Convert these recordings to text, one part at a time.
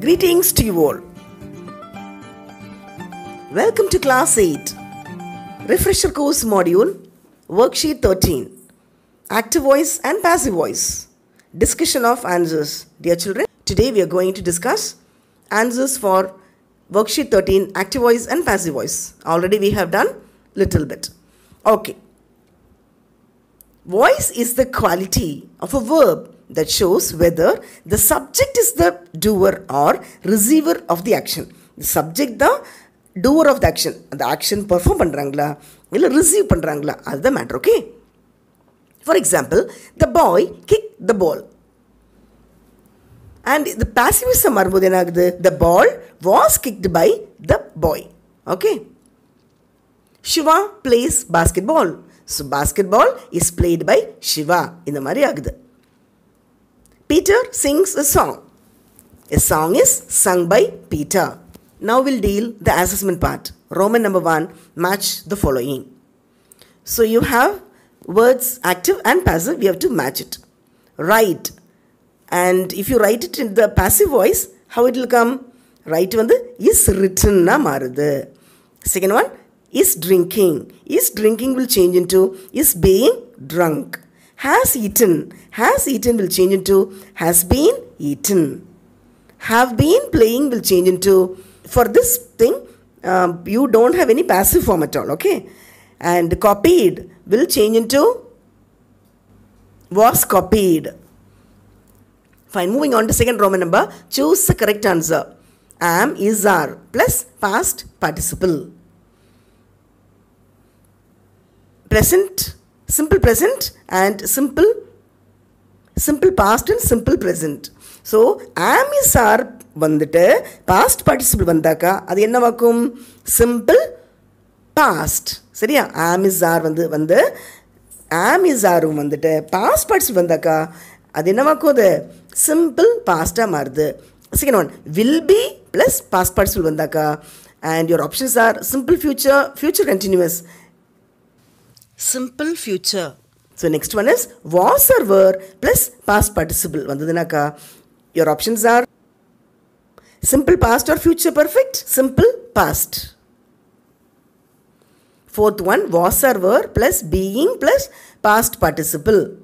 Greetings to you all. Welcome to Class 8, Refresher Course Module, Worksheet 13, Active Voice and Passive Voice, Discussion of Answers. Dear children, today we are going to discuss answers for Worksheet 13, Active Voice and Passive Voice. Already we have done little bit. Okay. Voice is the quality of a verb that shows whether the subject is the doer or receiver of the action. The subject the doer of the action. அந்த action perform பண்ணுறாங்களா இல்லை receive பண்ணுறாங்களா அதுதான் matter okay for example the bye kick the ball and இந்த பாசிவிசம் வரும்போது என்ன ஆகுது த பால் was kicked by the bye okay Siva place basket ball so basket ball is played by Siva இந்த மாதிரி ஆகுது Peter Singh a song a song is sung by Peter. Now we'll deal the assessment part. Roman number one, match the following. So you have words active and passive, we have to match it. Write. And if you write it in the passive voice, how it will come? Write வந்து is written னா மாறுது. Second one, is drinking. Is drinking will change into is being drunk. Has eaten. Has eaten will change into has been eaten. Have been playing will change into for this thing um, you don't have any passive form at all okay and copied will change into was copied fine moving on to second roman number choose the correct answer am is are plus past participle present simple present and simple simple past and simple present. So am are வந்துட்டு past participle வந்தாக்கா அது என்னவாக்கும் simple past சரியா? ஆம் R வந்து வந்து ஆம் ஆரும் வந்துட்டு past participle வந்தாக்கா அது என்னவாக்கும் அது? சிம்பிள் பாஸ்ட்டாக மாறுது. Second one will be plus past participle வந்தாக்கா and your options are simple future future continuous simple future. So next one is was or were plus past participle. வந்ததுனாக்கா your options are simple past or future perfect. Simple past. Fourth one was or were plus being plus past participle.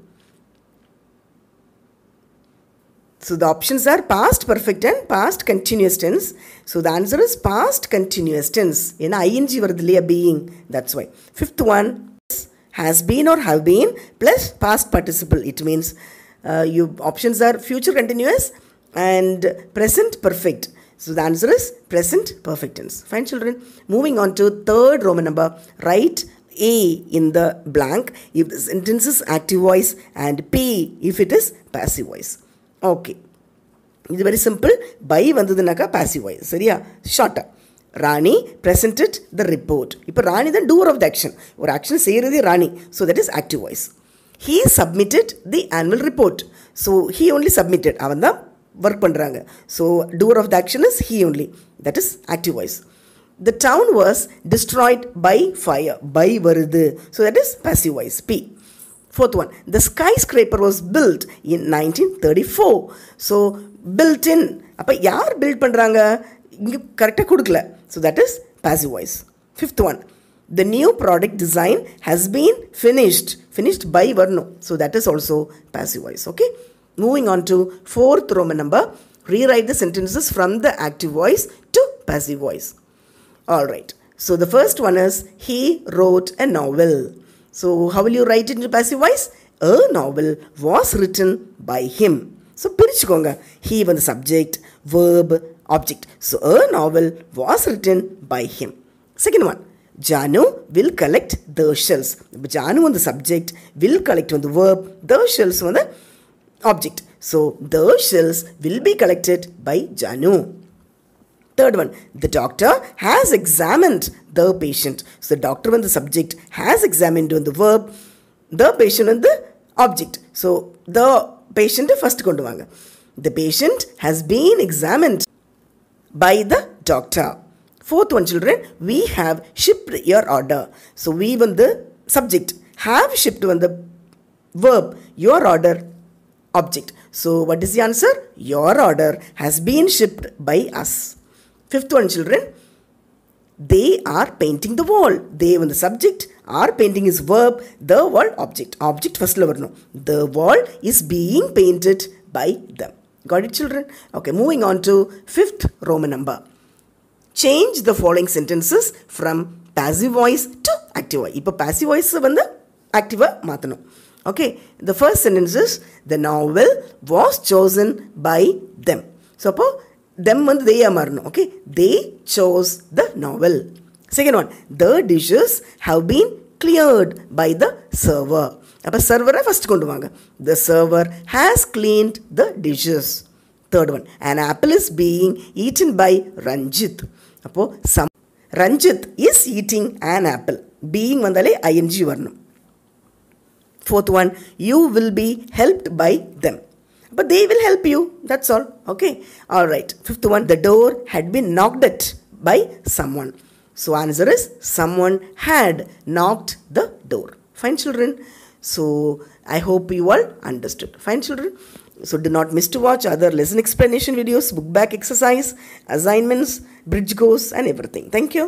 So the options are past perfect and past continuous tense. So the answer is past continuous tense. In ing வருது இல்லையா being. That's why. Fifth one has been or have been plus past participle. It means uh, you options are future continuous and present perfect. So the answer is present perfect tense. Fine children. Moving on to third Roman number. Write A in the blank if the sentence is active voice and P if it is passive voice. Okay. இது very simple by வந்ததுனாக்கா passive voice சரியா ஷார்ட்டாக Rani presented the report இப்போ ராணி தான் doer of the action ஒரு action செய்கிறதே Rani so that is active voice he submitted the annual report so he only submitted அவன் தான் work பண்ணுறாங்க so doer of the action is he only that is active voice the town was destroyed by fire by வருது. So that is passive voice B Fourth one, the skyscraper was built in 1934. So, built in. அப்போ யார் built பண்ணுறாங்க இங்கே கரெக்டாக கொடுக்கல so that is passive voice fifth one the new product design has been finished finished by வரணும் so that is also passive voice okay moving on to fourth Roman number rewrite the sentences from the active voice to passive voice. All right. So the first one is he wrote a novel. So how will you write it into passive voice? A novel was written by him. So பிரிச்சுக்கோங்க he வந்து subject, verb, object. So a novel was written by him. Second one. Janu will collect the shells. இப்போ Janu வந்து subject, will collect வந்து verb, the shells வந்து object. So the shells will be collected by Janu. Third one, the doctor has examined the patient. So the doctor when the subject has examined when the verb, the patient when the object. So the patient first கொண்டு வாங்க. The patient has been examined by the doctor. Fourth one, children, we have shipped your order. So we when the subject have shipped when the verb your order object. So, what is the answer? Your order has been shipped by us. Fifth one, children. They are painting the wall. They when the subject are painting is verb, the wall object. Object first level no. The wall is being painted by them. Got it, children? Okay, moving on to fifth Roman number. Change the following sentences from passive voice to active voice. இப்போ passive voice வந்து active மாற்றணும் okay the first sentence is the novel was chosen by them so அப்போ them வந்து they மாறணும் okay they chose the novel second one the dishes have been cleared അപ്പോൾ സെർവറെ first കൊണ്ടുവാങ്ങുക the server has cleaned the dishes third one an apple is being eaten by Ranjith അപ്പോൾ some Ranjith is eating an apple being വന്നാലേ I N G വരണം fourth one you will be helped by them അപ്പോൾ they will help you that's all okay all right fifth one the door had been knocked at by someone so answer is someone had knocked the door fine children so i hope you all understood. Fine children? So do not miss to watch other lesson explanation videos book back exercise assignments bridge goes and everything. Thank you